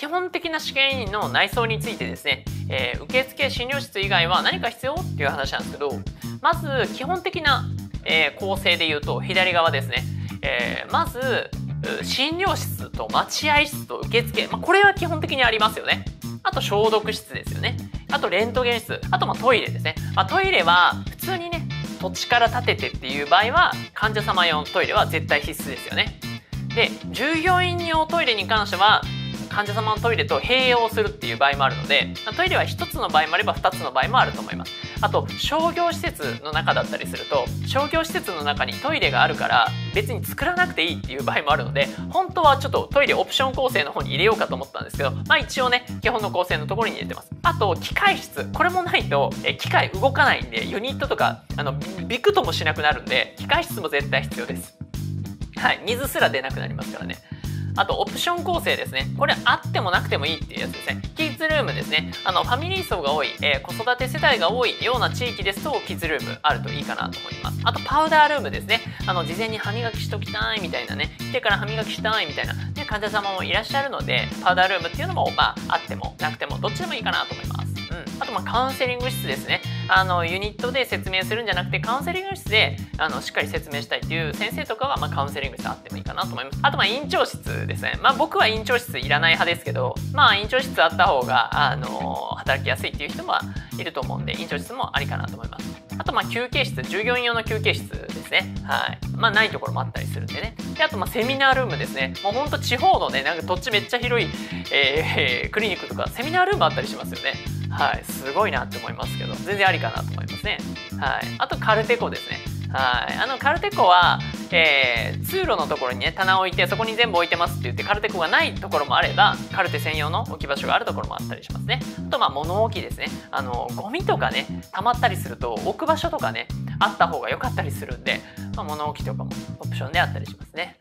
基本的な試験員の内装についてですね、えー、受付診療室以外は何か必要？っていう話なんですけどまず基本的な、えー、構成で言うと左側ですね、えー、まず診療室と待合室と受付、まあ、これは基本的にありますよね。あと消毒室ですよね。あとレントゲン室。あとまトイレですね、まあ、トイレは普通にね土地から建ててっていう場合は患者様用のトイレは絶対必須ですよね。で従業員用トイレに関しては患者様のトイレと併用するっていう場合もあるのでトイレは1つの場合もあれば2つの場合もあると思います。あと商業施設の中だったりすると商業施設の中にトイレがあるから別に作らなくていいっていう場合もあるので本当はちょっとトイレオプション構成の方に入れようかと思ったんですけどまあ一応ね基本の構成のところに入れてます。あと機械室。これもないとえ機械動かないんでユニットとかあのビクともしなくなるんで機械室も絶対必要です。はい。水すら出なくなりますからね。あとオプション構成ですね。これあってもなくてもいいっていうやつですね。キッズルームですね。あの、ファミリー層が多い、えー、子育て世帯が多いような地域ですと、キッズルームあるといいかなと思います。あと、パウダールームですね。あの、事前に歯磨きしときたいみたいなね、来てから歯磨きしたいみたいな、ね、患者様もいらっしゃるので、パウダールームっていうのも、まあ、あってもなくても、どっちでもいいかなと思います。うん。あと、まあ、カウンセリング室ですね。あのユニットで説明するんじゃなくてカウンセリング室であのしっかり説明したいっていう先生とかは、まあ、カウンセリング室あってもいいかなと思います。あとまあ院長室ですね。まあ僕は院長室いらない派ですけどまあ院長室あった方があの働きやすいっていう人もいると思うんで院長室もありかなと思います。あとまあ休憩室従業員用の休憩室ですね。はい。まあないところもあったりするんでね。であとまあセミナールームですね。もうほんと地方のねなんか土地めっちゃ広い、えー、クリニックとかセミナールームあったりしますよね。はいすごいなって思いますけど全然ありかなと思いますね。はい。あとカルテコですね。はい。あのカルテコは、えー、通路のところにね棚を置いてそこに全部置いてますって言ってカルテコがないところもあればカルテ専用の置き場所があるところもあったりしますね。あとまあ物置ですね。あのゴミとかね溜まったりすると置く場所とかねあった方が良かったりするんで、まあ、物置とかもオプションであったりしますね。